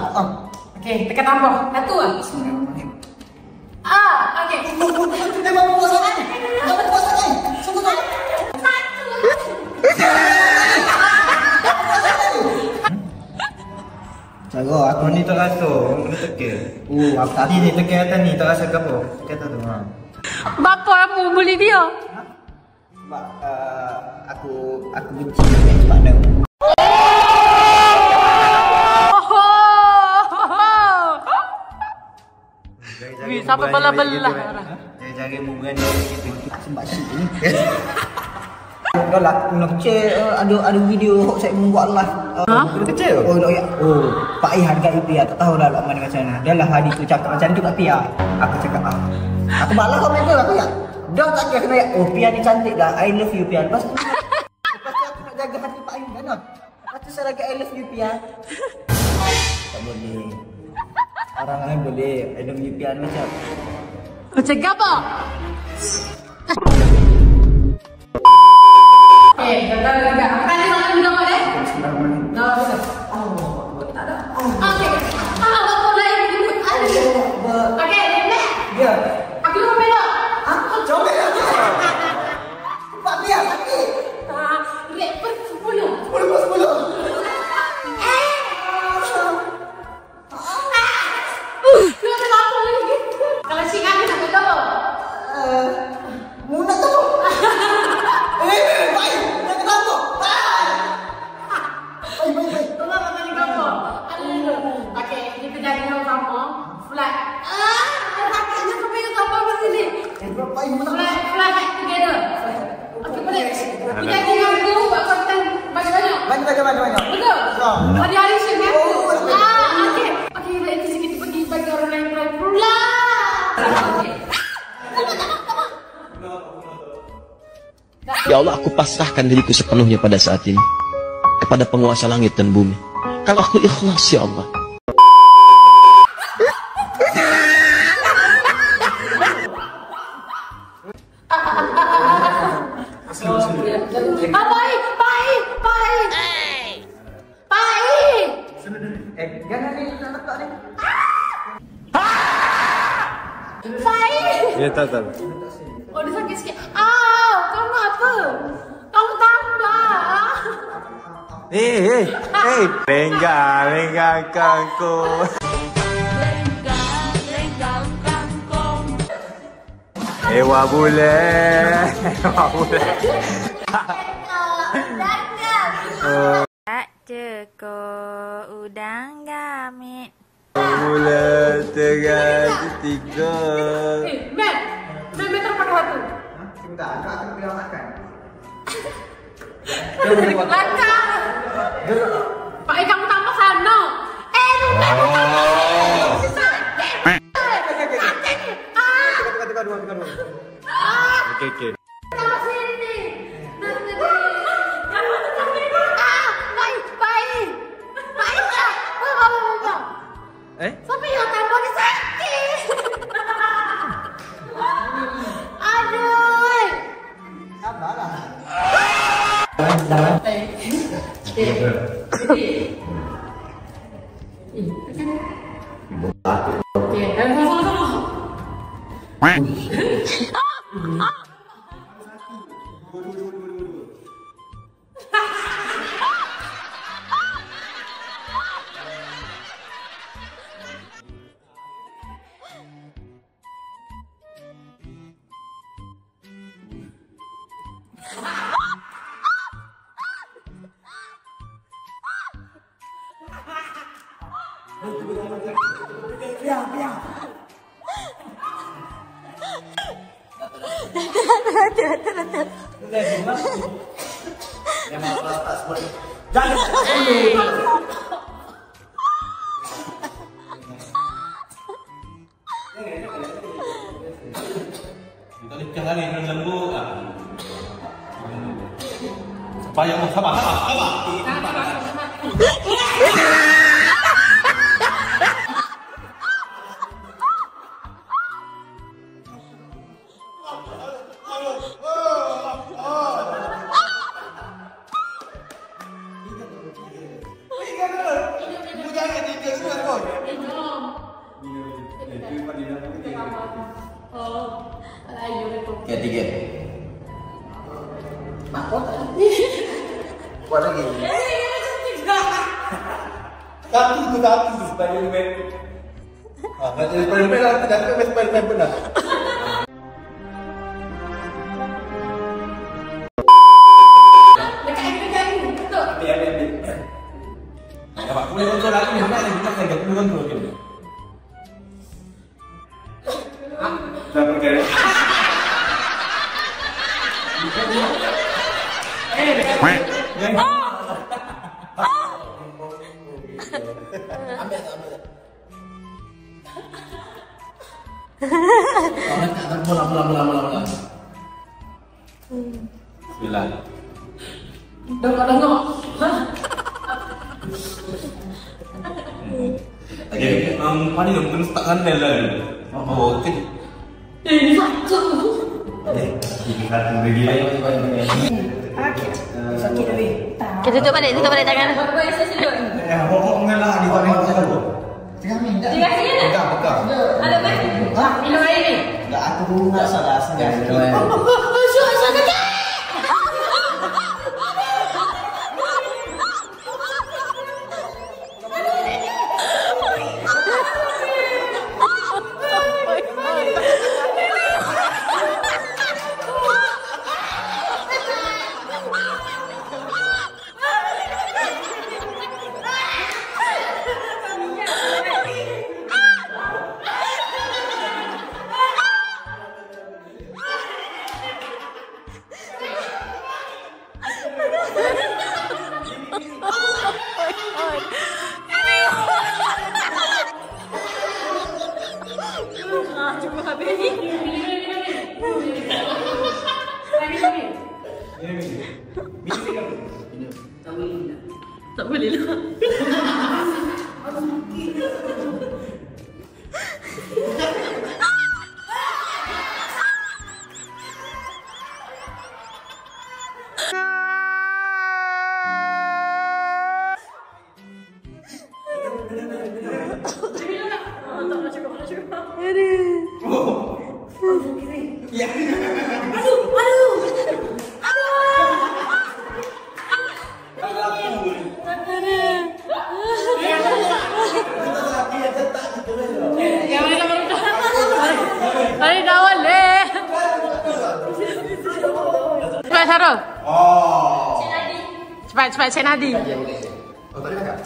tak. Okey, tekan tambah. Satu ah. Bismillahirrahmanirrahim. Ah, okey. Kita mau puasa kan? Kita puasa kan? Satu? Cara aku ni tak rasa, aku ni teka. Oh, aku tadi ni teka atas ni tak rasa ke apa. Teka atas tu. Ha. Bapa apa beli dia? Sebab uh, aku aku benci dengan partner. Sampai belah-belah. Jari-jari mu berani gitu. Sebab si ni. Dah lah, nak kecil uh, ada ada video hok saya membuat live. Uh, Ha? Video kecil? Oh, tak ya. Oh, Pak Ai hargai Pia. Tak tahu lah Lokman macam mana. Dah lah hari tu cakap macam tu kat Pia. Aku cakap ah. Aku balas komen tu aku ya. Dah tak kira kena ya. Oh, Pia ni cantik dah. I love you Pia. Lepas tu Lepas tu aku nak jaga hati Pak Ai kan. Lepas tu saya lagi I love you Pia. Tak boleh. Orang lain boleh. You Pia macam. Macam apa? Eh, gagal Kita jadi yang dulu buat konten banyak-banyak. Banyak, banyak, banyak, banyak. Betul? Ya. Hari-hari sih kan? Oh, betul. Ah, okey. Okey, baik itu kita pergi bagi orang lain pula. Okey. Ya Allah, aku pasrahkan diriku sepenuhnya pada saat ini kepada penguasa langit dan bumi. Kalau aku ikhlas, ya Allah. Tak tak. Oh, dia sakit sikit. Ah, kamu apa? Kamu tambah. Eh eh eh. Lenggang lenggang kangkung. Ewa bule. Ewa bule. Tak cukup udang gamit. Bule tengah tiga. Terpakai waktu. Sebentar, aku akan bilang makan. Langkah. Pak, kamu 네. 네. 뭐 나? 예. Ha ha! Sama-sama. Kita lari dengan lembu. ah. Payah mu sabar sabar sabar. Ya tiga. Buat lagi. Kaki tu kaki tu Spiderman. Ah, macam Spiderman lah, tidak ada Spiderman benar. Dekat ni dekat ni. Betul. Ambil, ambil, ambil. Nampak, boleh kontrol lagi ni. Mana lagi, mana lagi, boleh kontrol je. Dah perkara. Mula, mula, mula, mula, mula. Bismillah. Dengok-dengok. Okay, um, mana yang tak handal lah? Oh, okay. Satu lagi. Ayo, ayo, ayo. Sakit tadi. Okay, tutup balik, tutup balik tangan. Berapa yang saya sudut? Eh, hokok mengalah di tangan aku. Tengah minta. Terima kasih ya. Pegang, pegang. Ada apa? Minum air ni. Enggak aku dulu enggak salah sengaja. Cepat Syarul. Oh. Cepat cepat Cik Nadi. Oh, tak ada kakak?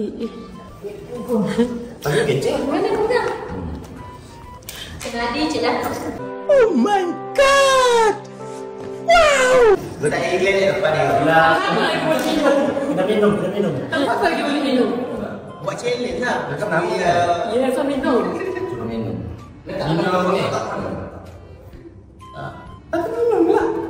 Eh, eh. Tadi kecil. Mana kau dah? Cik Nadi, Cik Jakob. Gue tak ingin ni apa dia. Lah. Kita minum, kita minum. Apa lagi boleh minum? Buat challenge lah. Dekat nama dia. Ya, saya minum. Cuba minum. Minum apa ni? Aku minum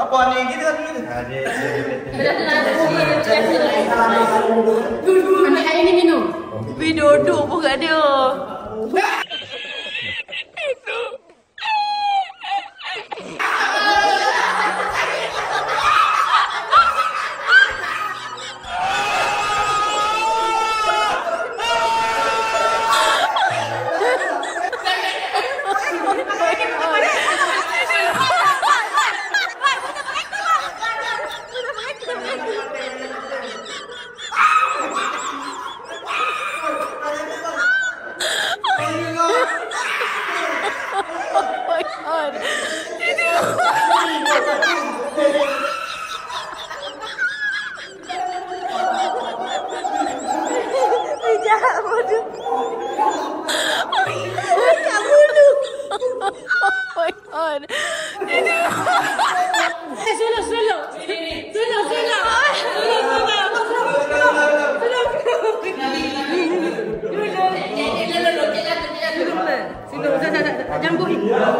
Apa aneh gitu kan gitu. Ada. Wih, duduk pun kat dia. My god. Eh, sulung, sulung. Sulung, sulung. Suruh,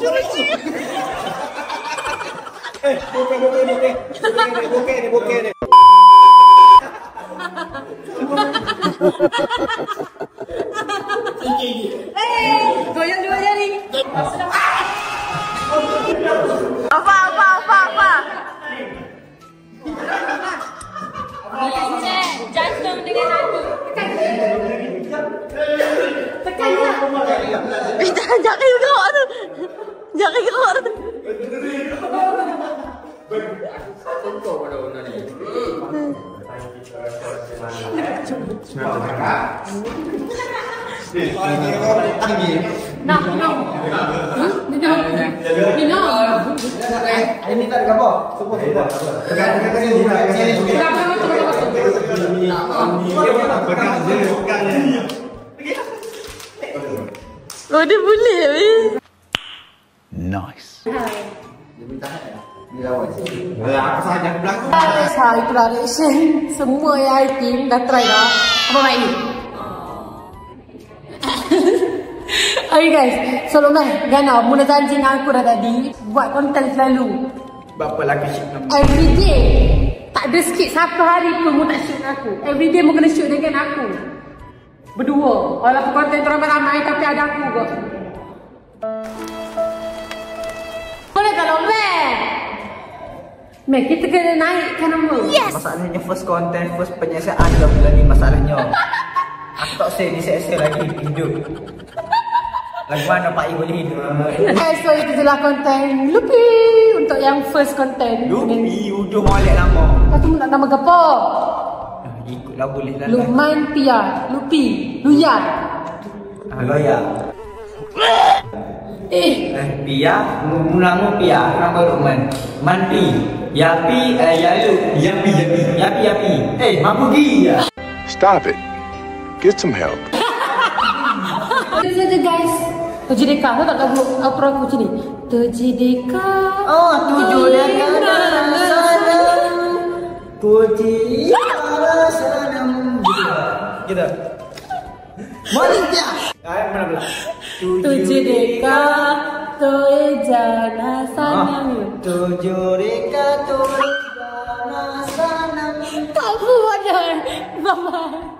Bokeh bokeh bokeh. Bokeh ni bokeh ni. Goyang dua jari. Apa, apa, apa, apa? Jantung dengan hati. Tekan je. Eh, jangan, jangan. Jangan gerak tu. Nak minum. Minum. Minum. Ini tak ada gambar. Semua semua. Dekat dekat sini juga. Sini juga. Kenapa kamu tengok-tengok? Bekas je, bekas je. Oh, dia boleh weh. Eh, Aku saja belakang. Guys, ha, itulah reaction semua yang I team dah try dah. Apa baik? Okay guys, selalu dah Gana, mula janji dengan aku dah tadi. Buat konten selalu. Bapa lagi syik nama. Every day. Tak ada sikit satu hari pun mu tak shoot dengan aku. Every day mu kena shoot dengan aku. Berdua. Walaupun konten tu ramai-ramai tapi ada aku kok Boleh kalau Mac Mac kita kena naikkan nama Yes Masalahnya first content, first penyiasaan dah bulan ni masalahnya. Aku tak say ni saya lagi hidup. Lagu mana Pak I boleh hidup? Eh so itu je lah konten Lupi Untuk yang first konten Lupi, uduh molek lama. Lepas tu nak nama gapo Ah, Ikutlah boleh lah. Luman Pia Lupi Luya Ah, loya. Eh Eh, Pia, nama Pia, nama Lukman. Man Pi. Yapi, eh, Yalu. Yapi, Yapi. Yapi, Yapi. Eh, mampu gi ya. Stop it. Get some help. Itu saja guys Terjedeka Kau tak tahu Apa aku macam ni Terjedeka Oh, tujuh dan sana. Puji para sanam. Gitu. Boleh Pia. Ah, mana pula? Terjedeka Toe jana Ah, sanam tujuh reka tujuh sanam. Tak buat dah Bye